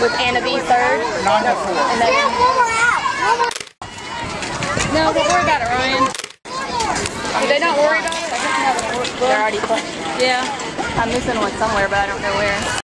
with Anna B third. Nine to four. And then no, don't worry about it, Ryan. Did they not worry about it? I guess They're already playing. Yeah. I'm missing one somewhere, but I don't know where.